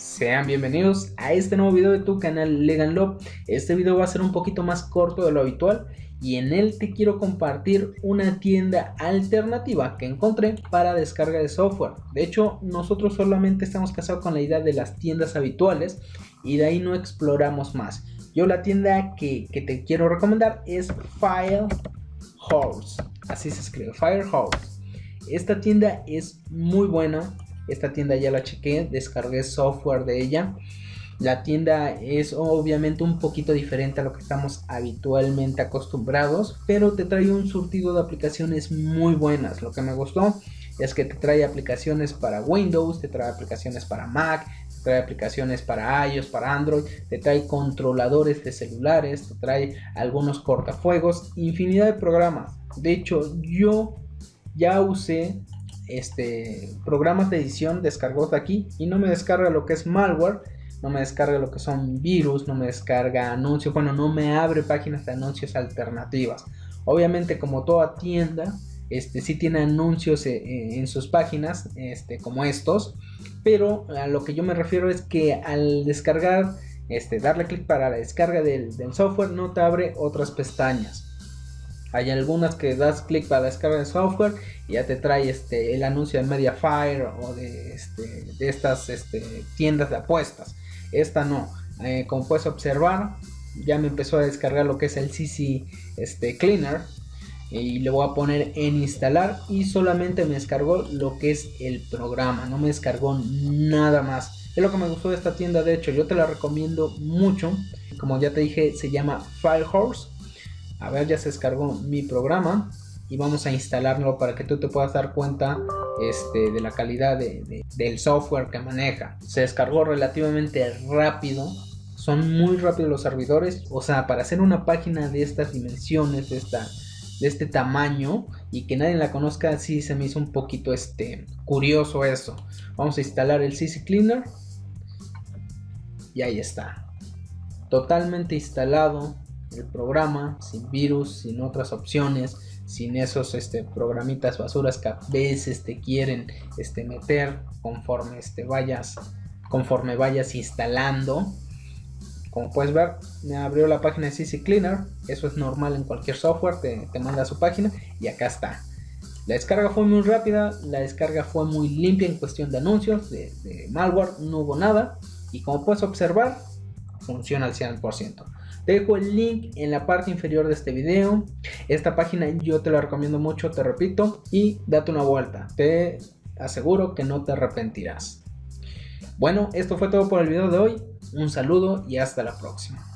Sean bienvenidos a este nuevo video de tu canal Legan Love. Este video va a ser un poquito más corto de lo habitual y en él te quiero compartir una tienda alternativa que encontré para descarga de software. De hecho, nosotros solamente estamos casados con la idea de las tiendas habituales y de ahí no exploramos más. Yo la tienda que, te quiero recomendar es Firehorse. Así se escribe, Firehorse. Esta tienda es muy buena, esta tienda ya la chequé, descargué software de ella. La tienda es obviamente un poquito diferente a lo que estamos habitualmente acostumbrados, pero te trae un surtido de aplicaciones muy buenas. Lo que me gustó es que te trae aplicaciones para Windows, te trae aplicaciones para Mac, te trae aplicaciones para iOS, para Android, te trae controladores de celulares, te trae algunos cortafuegos, infinidad de programas. De hecho, yo ya usé este, programas de edición descargados de aquí y no me descarga lo que es malware, no me descarga lo que son virus, no me descarga anuncios, bueno, no me abre páginas de anuncios alternativas. Obviamente como toda tienda, este sí tiene anuncios eh, eh, en sus páginas, este, como estos, pero a lo que yo me refiero es que al descargar, este, darle clic para la descarga del software, no te abre otras pestañas. Hay algunas que das clic para descargar el software y ya te trae este, el anuncio de Mediafire o de, este, estas este, tiendas de apuestas. Esta no. Eh, como puedes observar, ya me empezó a descargar lo que es el CC este, Cleaner. Y le voy a poner en instalar y solamente me descargó lo que es el programa. No me descargó nada más. Es lo que me gustó de esta tienda. De hecho, yo te la recomiendo mucho. Como ya te dije, se llama Firehorse a ver ya se descargó mi programa y vamos a instalarlo para que tú te puedas dar cuenta este, de la calidad del software que maneja. Se descargó relativamente rápido. Son muy rápidos los servidores. O sea, para hacer una página de estas dimensiones, de, esta, de este tamaño y que nadie la conozca, sí se me hizo un poquito este, curioso eso. Vamos a instalar el CC Cleaner. Y ahí está. Totalmente instalado el programa, sin virus, sin otras opciones, sin esos este, programitas basuras que a veces te quieren este, meter conforme este, vayas, conforme vayas instalando. Como puedes ver, me abrió la página de CC Cleaner. Eso es normal en cualquier software, te, manda a su página y acá está. La descarga fue muy rápida, la descarga fue muy limpia en cuestión de anuncios, de, de malware, no hubo nada. Y como puedes observar, funciona al 100%. Te dejo el link en la parte inferior de este video. Esta página yo te la recomiendo mucho, te repito, y date una vuelta. Te aseguro que no te arrepentirás. Bueno, esto fue todo por el video de hoy. Un saludo y hasta la próxima.